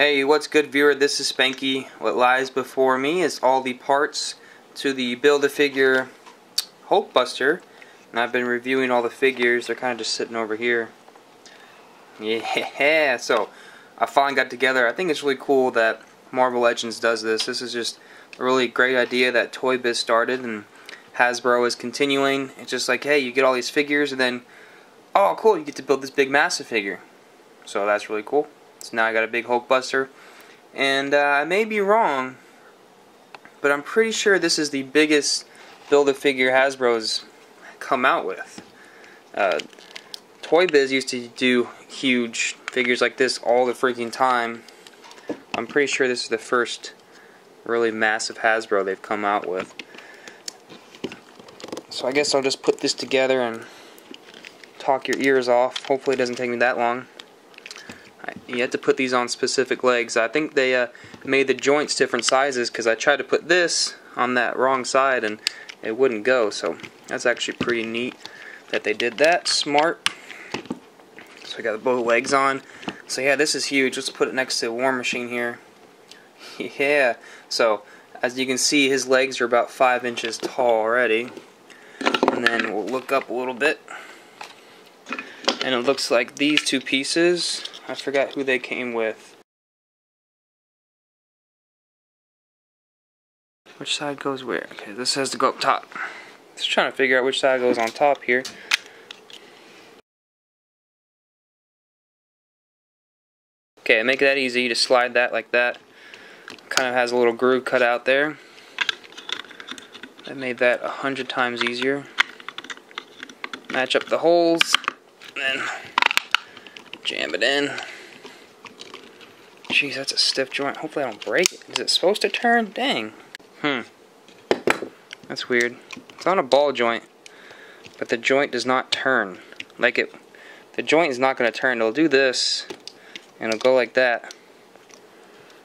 Hey, what's good viewer? This is Spanky. What lies before me is all the parts to the Build-A-Figure Hulkbuster. And I've been reviewing all the figures. They're kind of just sitting over here. Yeah, so I finally got together. I think it's really cool that Marvel Legends does this. This is just a really great idea that Toy Biz started and Hasbro is continuing. It's just like, hey, you get all these figures and then, oh, cool, you get to build this big massive figure. So that's really cool. So now I got a big Hulkbuster. And uh, I may be wrong, but I'm pretty sure this is the biggest Build-A-Figure Hasbro's come out with. Uh, Toy Biz used to do huge figures like this all the freaking time. I'm pretty sure this is the first really massive Hasbro they've come out with. So I guess I'll just put this together and talk your ears off. Hopefully it doesn't take me that long. You have to put these on specific legs. I think they uh, made the joints different sizes because I tried to put this on that wrong side and it wouldn't go. So that's actually pretty neat that they did that. Smart. So I got both legs on. So yeah, this is huge. Let's put it next to the War Machine here. yeah. So as you can see, his legs are about five inches tall already. And then we'll look up a little bit. And it looks like these two pieces I forgot who they came with. Which side goes where? Okay, this has to go up top. Just trying to figure out which side goes on top here. Okay, make that easy. You just slide that like that. Kind of has a little groove cut out there. That made that a hundred times easier. Match up the holes. Then Jam it in. Jeez, that's a stiff joint. Hopefully I don't break it. Is it supposed to turn? Dang. Hmm. That's weird. It's on a ball joint, but the joint does not turn. Like it, the joint is not going to turn. It'll do this, and it'll go like that.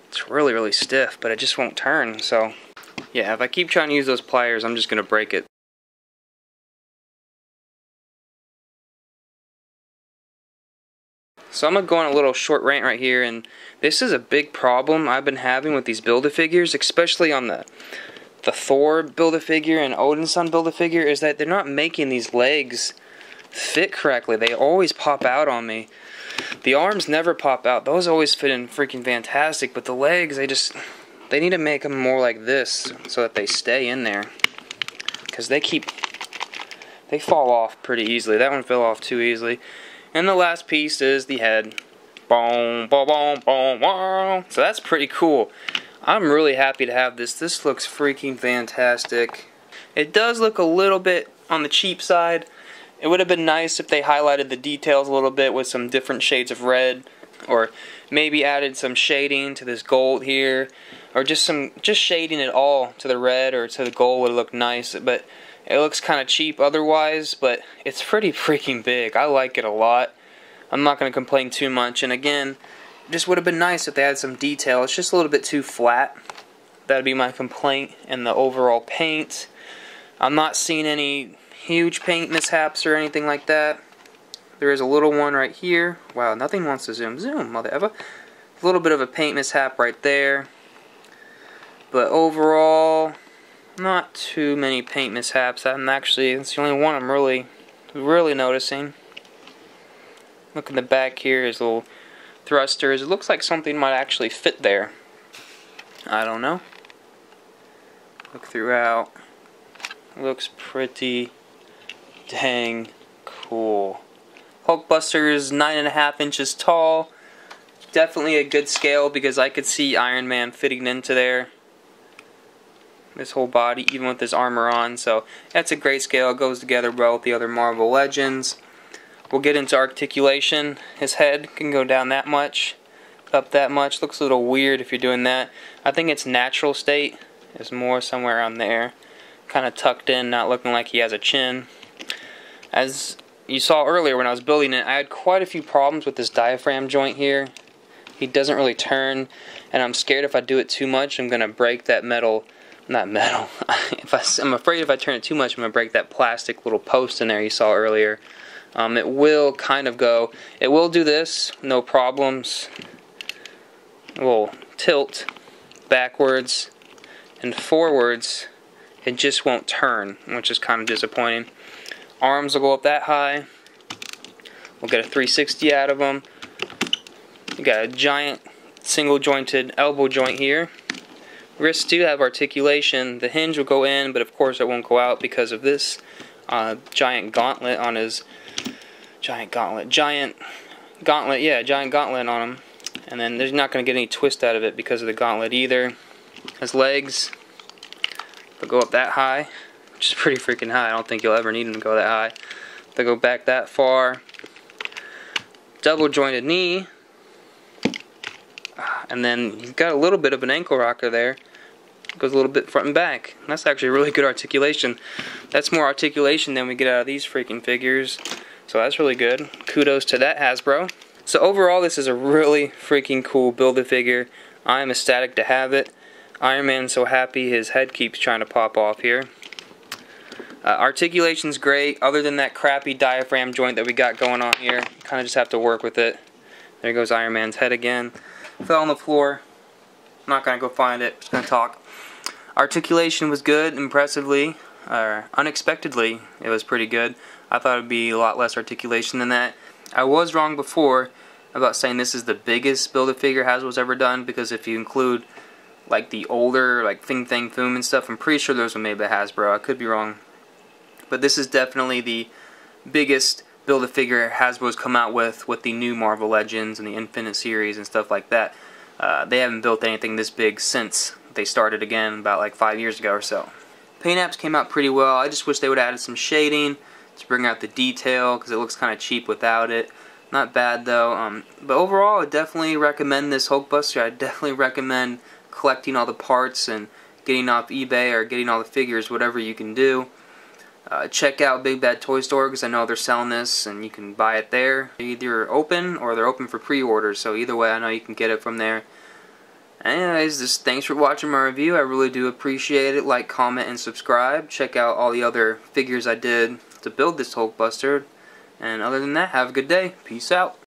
It's really, really stiff, but it just won't turn, so... Yeah, if I keep trying to use those pliers, I'm just going to break it. So I'm going to go on a little short rant right here, and this is a big problem I've been having with these Build-A-Figures, especially on the the Thor Build-A-Figure and Odin's Son Build-A-Figure, is that they're not making these legs fit correctly. They always pop out on me. The arms never pop out. Those always fit in freaking fantastic, but the legs, they just, they need to make them more like this so that they stay in there. Because they keep, they fall off pretty easily. That one fell off too easily. And the last piece is the head. Boom, boom, boom, boom, boom. So that's pretty cool. I'm really happy to have this. This looks freaking fantastic. It does look a little bit on the cheap side. It would have been nice if they highlighted the details a little bit with some different shades of red or maybe added some shading to this gold here or just some just shading it all to the red or to the gold would look nice but it looks kind of cheap otherwise, but it's pretty freaking big. I like it a lot. I'm not going to complain too much. And again, just would have been nice if they had some detail. It's just a little bit too flat. That'd be my complaint. And the overall paint. I'm not seeing any huge paint mishaps or anything like that. There is a little one right here. Wow, nothing wants to zoom. Zoom, mother ever. A little bit of a paint mishap right there. But overall, not too many paint mishaps. I'm actually, it's the only one I'm really, really noticing. Look in the back here, his little thrusters. It looks like something might actually fit there. I don't know. Look throughout. Looks pretty dang cool. Hulkbuster is nine and a half inches tall. Definitely a good scale because I could see Iron Man fitting into there his whole body, even with his armor on. So that's a great scale. It goes together well with the other Marvel Legends. We'll get into articulation. His head can go down that much, up that much. Looks a little weird if you're doing that. I think its natural state is more somewhere around there. Kind of tucked in, not looking like he has a chin. As you saw earlier when I was building it, I had quite a few problems with this diaphragm joint here. He doesn't really turn, and I'm scared if I do it too much, I'm going to break that metal not metal. if I, I'm afraid if I turn it too much, I'm going to break that plastic little post in there you saw earlier. Um, it will kind of go, it will do this, no problems. It will tilt backwards and forwards. It just won't turn, which is kind of disappointing. Arms will go up that high. We'll get a 360 out of them. We got a giant single jointed elbow joint here. Wrists do have articulation. The hinge will go in, but of course it won't go out because of this uh, giant gauntlet on his giant gauntlet, giant gauntlet, yeah, giant gauntlet on him. And then there's not going to get any twist out of it because of the gauntlet either. His legs, they'll go up that high, which is pretty freaking high. I don't think you'll ever need them to go that high. They go back that far. Double jointed knee. And then you've got a little bit of an ankle rocker there. Goes a little bit front and back. That's actually really good articulation. That's more articulation than we get out of these freaking figures. So that's really good. Kudos to that Hasbro. So overall, this is a really freaking cool Build-A-Figure. I am ecstatic to have it. Iron Man's so happy his head keeps trying to pop off here. Uh, articulation's great. Other than that crappy diaphragm joint that we got going on here, kind of just have to work with it. There goes Iron Man's head again. Fell on the floor. I'm not going to go find it. Just going to talk. Articulation was good, impressively. Or unexpectedly, it was pretty good. I thought it would be a lot less articulation than that. I was wrong before about saying this is the biggest Build-A-Figure Hasbro's ever done because if you include like the older like Fin Fang Foom and stuff, I'm pretty sure those were made by Hasbro. I could be wrong. But this is definitely the biggest Build-A-Figure Hasbro's come out with with the new Marvel Legends and the Infinite series and stuff like that. Uh, they haven't built anything this big since they started again about like five years ago or so. Paint apps came out pretty well. I just wish they would have added some shading to bring out the detail because it looks kind of cheap without it. Not bad though. Um, but overall, I definitely recommend this Hulkbuster. I definitely recommend collecting all the parts and getting off eBay or getting all the figures, whatever you can do. Uh, check out Big Bad Toy Store because I know they're selling this and you can buy it there. They're either open or they're open for pre-orders. So either way, I know you can get it from there. Anyways, just thanks for watching my review. I really do appreciate it. Like, comment, and subscribe. Check out all the other figures I did to build this Hulkbuster. And other than that, have a good day. Peace out.